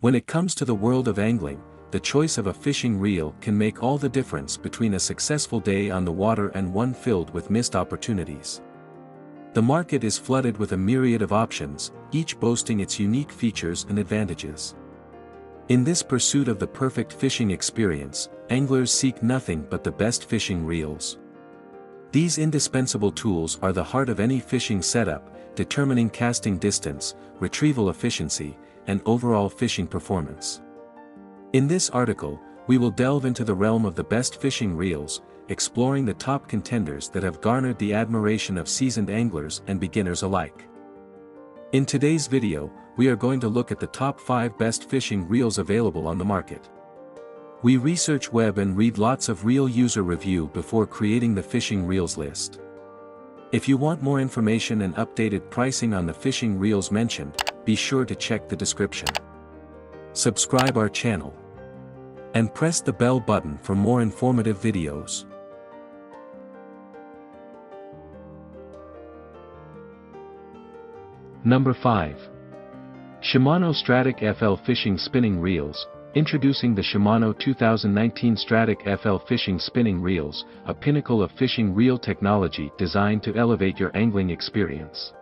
When it comes to the world of angling, the choice of a fishing reel can make all the difference between a successful day on the water and one filled with missed opportunities. The market is flooded with a myriad of options, each boasting its unique features and advantages. In this pursuit of the perfect fishing experience, anglers seek nothing but the best fishing reels. These indispensable tools are the heart of any fishing setup, determining casting distance, retrieval efficiency, and overall fishing performance. In this article, we will delve into the realm of the best fishing reels, exploring the top contenders that have garnered the admiration of seasoned anglers and beginners alike. In today's video, we are going to look at the top 5 best fishing reels available on the market. We research web and read lots of reel user review before creating the fishing reels list. If you want more information and updated pricing on the fishing reels mentioned, be sure to check the description. Subscribe our channel. And press the bell button for more informative videos. Number 5. Shimano Stradic FL Fishing Spinning Reels, Introducing the Shimano 2019 Stradic FL Fishing Spinning Reels, a pinnacle of fishing reel technology designed to elevate your angling experience.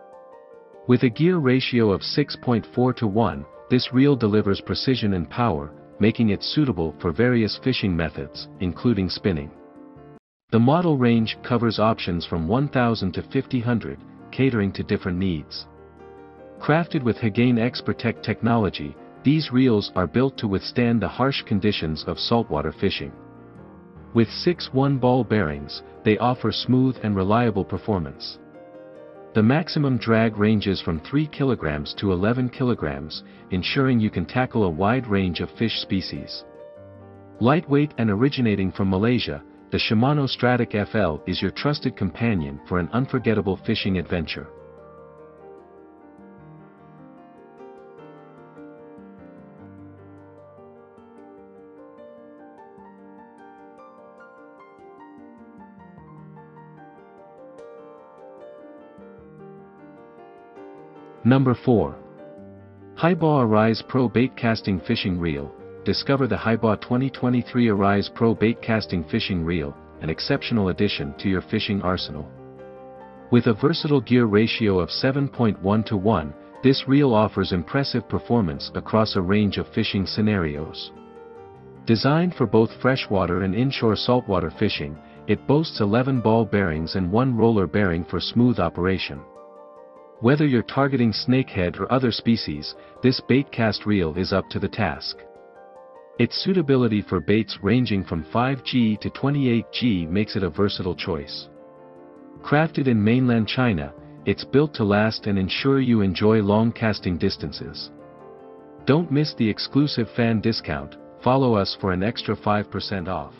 With a gear ratio of 6.4 to 1, this reel delivers precision and power, making it suitable for various fishing methods, including spinning. The model range covers options from 1000 to 5000, catering to different needs. Crafted with Hagane X-Protect technology, these reels are built to withstand the harsh conditions of saltwater fishing. With 6 1-ball bearings, they offer smooth and reliable performance. The maximum drag ranges from 3 kg to 11 kg, ensuring you can tackle a wide range of fish species. Lightweight and originating from Malaysia, the Shimano Stradic FL is your trusted companion for an unforgettable fishing adventure. Number 4. Haibo Arise Pro Bait Casting Fishing Reel, discover the Haibo 2023 Arise Pro Bait Casting Fishing Reel, an exceptional addition to your fishing arsenal. With a versatile gear ratio of 7.1 to 1, this reel offers impressive performance across a range of fishing scenarios. Designed for both freshwater and inshore saltwater fishing, it boasts 11 ball bearings and one roller bearing for smooth operation. Whether you're targeting snakehead or other species, this bait cast reel is up to the task. Its suitability for baits ranging from 5G to 28G makes it a versatile choice. Crafted in mainland China, it's built to last and ensure you enjoy long casting distances. Don't miss the exclusive fan discount, follow us for an extra 5% off.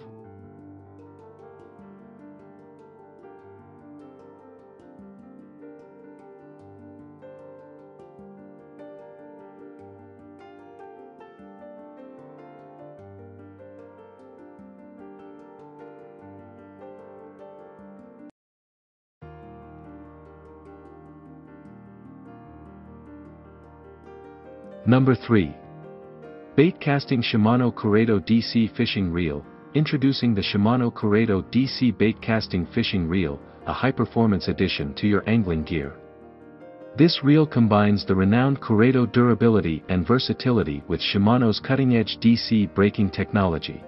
Number 3. Baitcasting Shimano Curado DC Fishing Reel, introducing the Shimano Curado DC Baitcasting Fishing Reel, a high-performance addition to your angling gear. This reel combines the renowned Curado durability and versatility with Shimano's cutting-edge DC braking technology.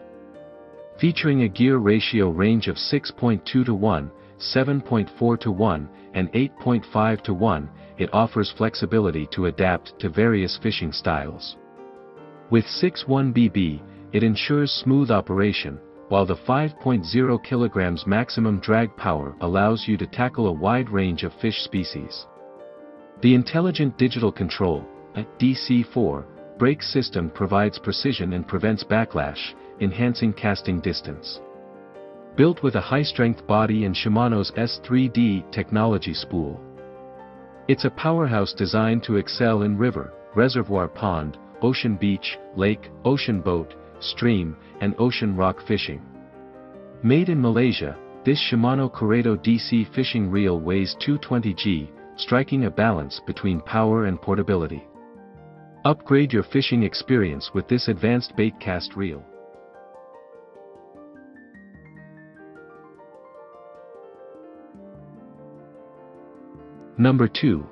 Featuring a gear ratio range of 6.2 to 1, 7.4 to 1, and 8.5 to 1, it offers flexibility to adapt to various fishing styles. With 6.1BB, it ensures smooth operation, while the 5.0 kg maximum drag power allows you to tackle a wide range of fish species. The Intelligent Digital Control, a DC4, brake system provides precision and prevents backlash, enhancing casting distance. Built with a high-strength body and Shimano's S3D technology spool. It's a powerhouse designed to excel in river, reservoir pond, ocean beach, lake, ocean boat, stream, and ocean rock fishing. Made in Malaysia, this Shimano Curado DC fishing reel weighs 220 g, striking a balance between power and portability. Upgrade your fishing experience with this advanced bait cast reel. Number 2.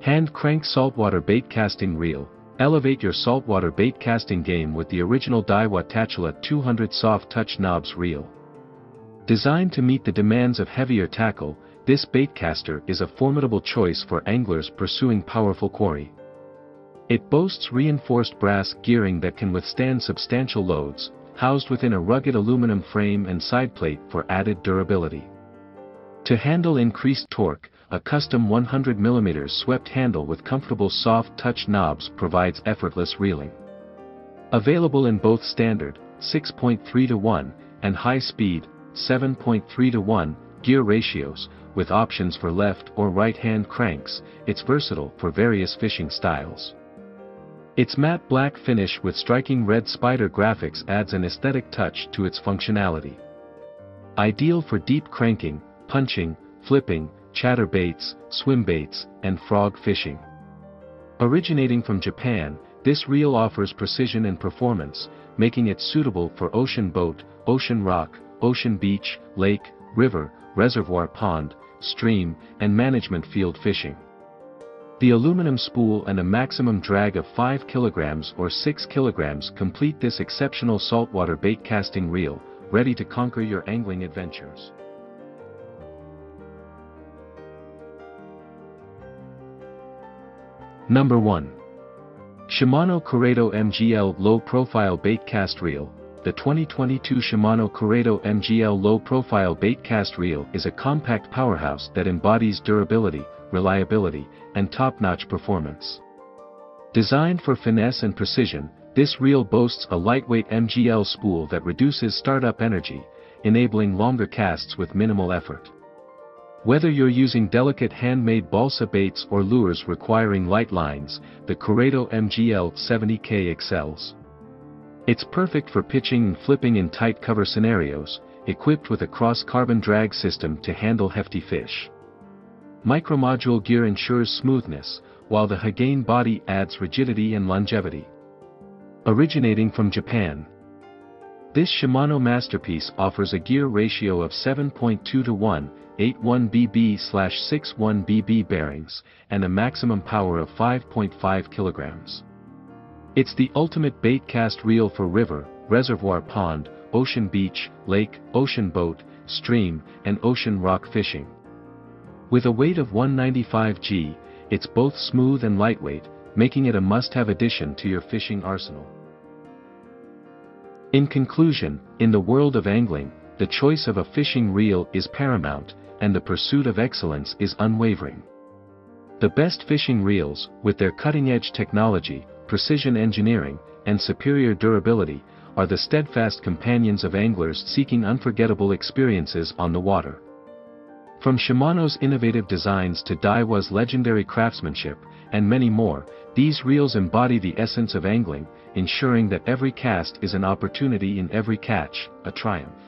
Hand Crank Saltwater Bait Casting Reel. Elevate your saltwater bait casting game with the original Daiwa Tatula 200 Soft Touch Knobs Reel. Designed to meet the demands of heavier tackle, this baitcaster is a formidable choice for anglers pursuing powerful quarry. It boasts reinforced brass gearing that can withstand substantial loads, housed within a rugged aluminum frame and side plate for added durability. To handle increased torque, a custom 100mm swept handle with comfortable soft touch knobs provides effortless reeling. Available in both standard, 6.3 to 1, and high speed, 7.3 to 1, gear ratios, with options for left or right hand cranks, it's versatile for various fishing styles. Its matte black finish with striking red spider graphics adds an aesthetic touch to its functionality. Ideal for deep cranking, punching, flipping, chatterbaits, swimbaits, and frog fishing. Originating from Japan, this reel offers precision and performance, making it suitable for ocean boat, ocean rock, ocean beach, lake, river, reservoir pond, stream, and management field fishing. The aluminum spool and a maximum drag of 5 kg or 6 kg complete this exceptional saltwater bait casting reel, ready to conquer your angling adventures. Number 1. Shimano Curado MGL Low Profile Bait Cast Reel, the 2022 Shimano Curado MGL Low Profile Bait Cast Reel is a compact powerhouse that embodies durability, reliability, and top-notch performance. Designed for finesse and precision, this reel boasts a lightweight MGL spool that reduces startup energy, enabling longer casts with minimal effort. Whether you're using delicate handmade balsa baits or lures requiring light lines, the Curado MGL 70K excels. It's perfect for pitching and flipping in tight cover scenarios, equipped with a cross-carbon drag system to handle hefty fish. Micromodule gear ensures smoothness, while the Hagane body adds rigidity and longevity. Originating from Japan. This Shimano masterpiece offers a gear ratio of 7.2 to 1, 81 BB/61 BB bearings, and a maximum power of 5.5 kilograms. It's the ultimate bait cast reel for river, reservoir pond, ocean beach, lake, ocean boat, stream, and ocean rock fishing. With a weight of 195 g, it's both smooth and lightweight, making it a must-have addition to your fishing arsenal. In conclusion, in the world of angling, the choice of a fishing reel is paramount, and the pursuit of excellence is unwavering. The best fishing reels, with their cutting-edge technology, precision engineering, and superior durability, are the steadfast companions of anglers seeking unforgettable experiences on the water. From Shimano's innovative designs to Daiwa's legendary craftsmanship, and many more, these reels embody the essence of angling, ensuring that every cast is an opportunity in every catch, a triumph.